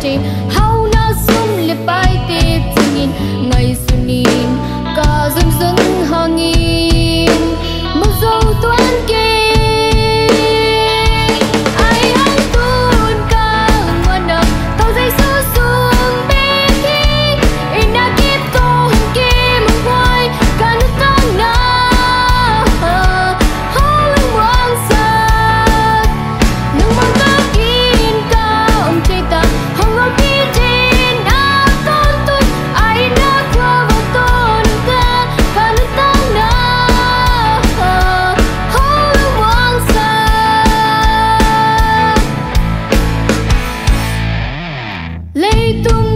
chi tung